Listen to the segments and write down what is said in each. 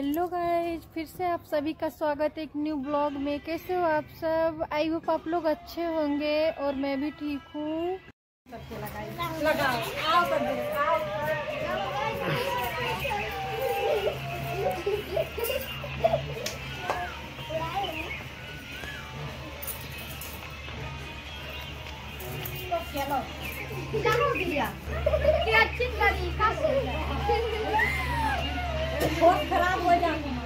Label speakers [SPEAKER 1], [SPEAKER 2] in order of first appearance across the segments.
[SPEAKER 1] Hello guys फिर से आप सभी का स्वागत है एक न्यू ब्लॉग में। कैसे हो आप सब? आई होप आप लोग अच्छे होंगे और मैं भी ठीक हूँ।
[SPEAKER 2] खराब हो जाएगा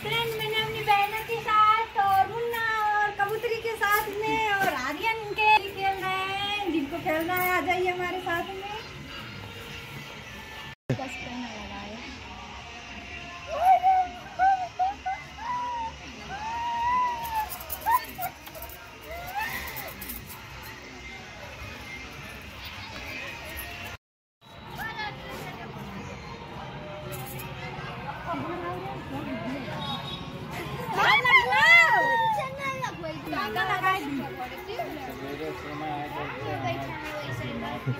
[SPEAKER 2] फ्रेंड मैंने अपनी बहनों के साथ और मुन्ना और कबूतरी के साथ में और आर्यन के खेल रहे हैं। जिनको खेलना है आ जाइए हमारे साथ में।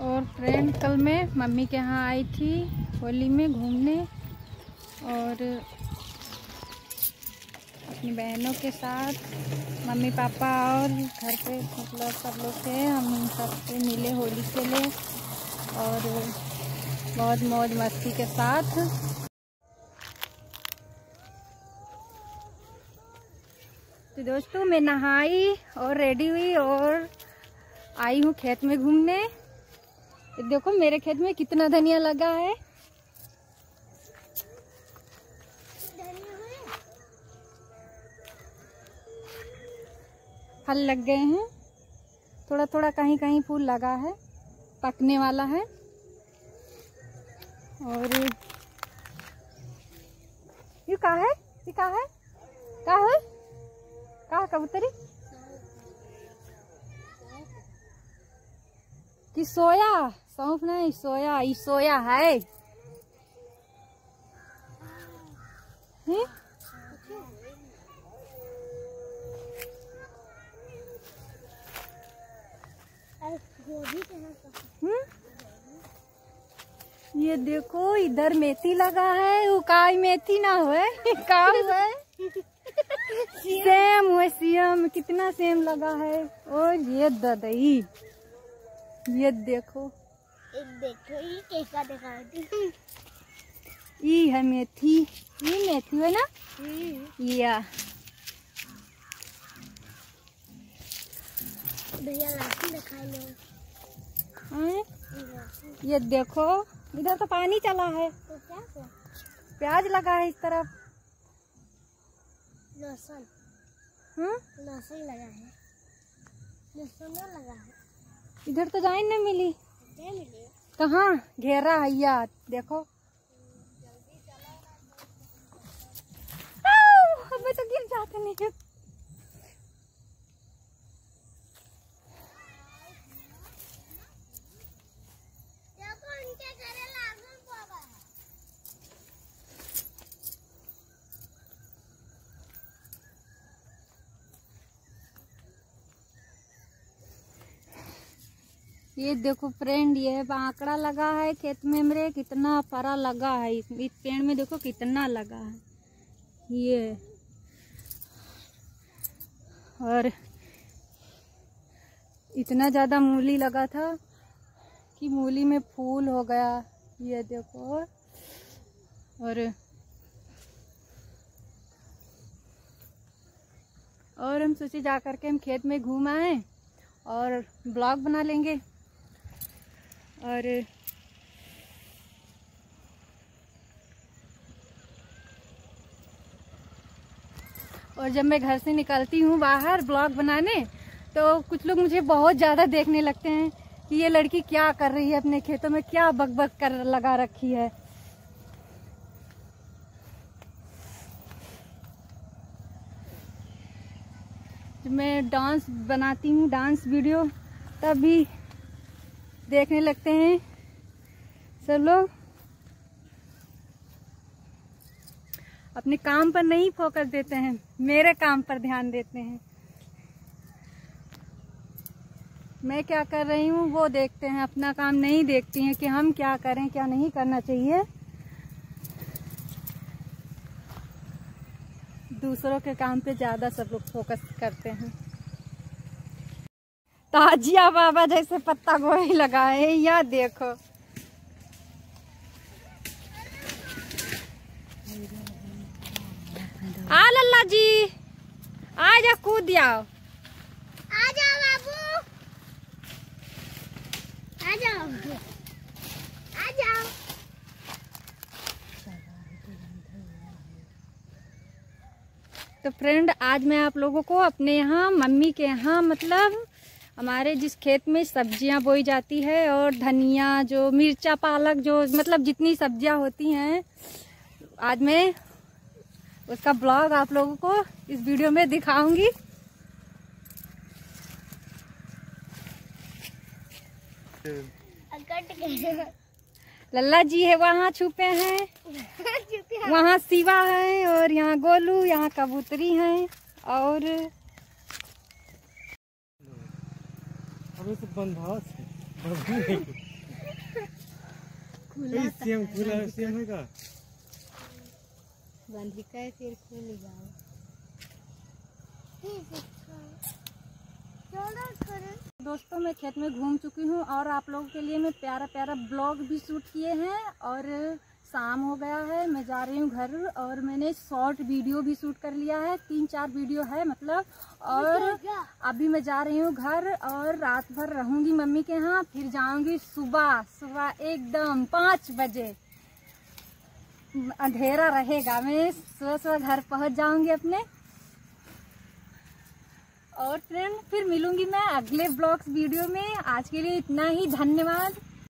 [SPEAKER 1] और फ्रेंड कल मैं मम्मी के यहाँ आई थी होली में घूमने और अपनी बहनों के साथ, मम्मी पापा और घर पे मतलब सब लोग थे। हम सबसे मिले होली खेले और बहुत मौज मस्ती के साथ। तो दोस्तों, मैं नहाई और रेडी हुई और आई हूँ खेत में घूमने। देखो, मेरे खेत में कितना धनिया लगा है। फल लग गए हैं। थोड़ा थोड़ा कहीं कहीं फूल लगा है। पकने वाला है। और ये का है? ये कहा है? कहा है? का है कबूतरी? कि सोया? सौंफ नहीं, सोया। ई सोया है। हैं? हम्म? ये देखो, इधर मेथी लगा है, वो काई मेथी ना हुए काम है। सेम सीएम कितना सेम लगा है। और ये ददई ये देखो।
[SPEAKER 2] देखो ये कैसा
[SPEAKER 1] है। मेथी ये मेथी है ना? या।
[SPEAKER 2] भैया लाठी दिखा लो।
[SPEAKER 1] ये देखो इधर तो पानी चला है।
[SPEAKER 2] तो क्या
[SPEAKER 1] प्याज लगा है इस तरफ़।
[SPEAKER 2] लहसुन।
[SPEAKER 1] हम्म?
[SPEAKER 2] लहसुन लगा है। लहसुन लगा है।
[SPEAKER 1] इधर तो जाए नहीं मिली। कहाँ? घेरा है यार देखो हमें तो गिर जाते नहीं हैं।
[SPEAKER 2] देखो इनके घरे लागल बाबा
[SPEAKER 1] ये देखो फ्रेंड, ये आंकड़ा लगा है खेत में मेरे, कितना फरा लगा है। इस पेड़ में देखो कितना लगा है। ये। और इतना ज़्यादा मूली लगा था कि मूली में फूल हो गया। ये देखो। और और हम सोचे जा करके हम खेत में घूम आए और ब्लॉग बना लेंगे। और और जब मैं घर से निकलती हूँ बाहर ब्लॉग बनाने तो कुछ लोग मुझे बहुत ज़्यादा देखने लगते हैं कि ये लड़की क्या कर रही है अपने खेतों में, क्या बक बक कर लगा रखी है। मैं डांस बनाती हूँ, डांस वीडियो तब भी देखने लगते हैं। सब लोग? अपने काम पर नहीं फोकस देते हैं, मेरे काम पर ध्यान देते हैं। मैं क्या कर रही हूँ, वो देखते हैं, अपना काम नहीं देखती हैं कि हम क्या करें, क्या नहीं करना चाहिए। दूसरों के काम पे ज़्यादा सब लोग फोकस करते हैं। ताजिया बाबा जैसे पत्ता गोभी लगाए या देखो। आ लल्ला जी। आ जा कूद जाओ
[SPEAKER 2] आ जाओ बाबू। आ जाओ। आ जाओ।
[SPEAKER 1] तो फ्रेंड आज मैं आप लोगों को अपने यहाँ मम्मी के यहाँ मतलब हमारे जिस खेत में सब्ज़ियाँ बोई जाती है और धनिया जो मिर्चा पालक जो मतलब जितनी सब्ज़ियाँ होती हैं आज मैं उसका ब्लॉग आप लोगों को इस वीडियो में दिखाऊँगी। लल्ला जी है वहाँ छुपे हैं। वहाँ शिवा है और यहाँ गोलू यहाँ कबूतरी है और
[SPEAKER 3] खुला सीएम खुला सीएम है का?
[SPEAKER 2] है फिर खुल जाओ।
[SPEAKER 1] दोस्तों मैं खेत में घूम चुकी हूँ और आप लोगों के लिए मैं प्यारा प्यारा ब्लॉग भी शूट किए हैं और शाम हो गया है मैं जा रही हूँ घर और मैंने शॉर्ट वीडियो भी शूट कर लिया है तीन चार वीडियो है मतलब। और अभी मैं जा रही हूँ घर और रात भर रहूँगी मम्मी के यहाँ फिर जाऊँगी सुबह सुबह एकदम पाँच बजे। अंधेरा रहेगा मैं सुबह सुबह घर पहुँच जाऊँगी अपने। और फ्रेंड फिर मिलूँगी मैं अगले ब्लॉग्स वीडियो में। आज के लिए इतना ही धन्यवाद।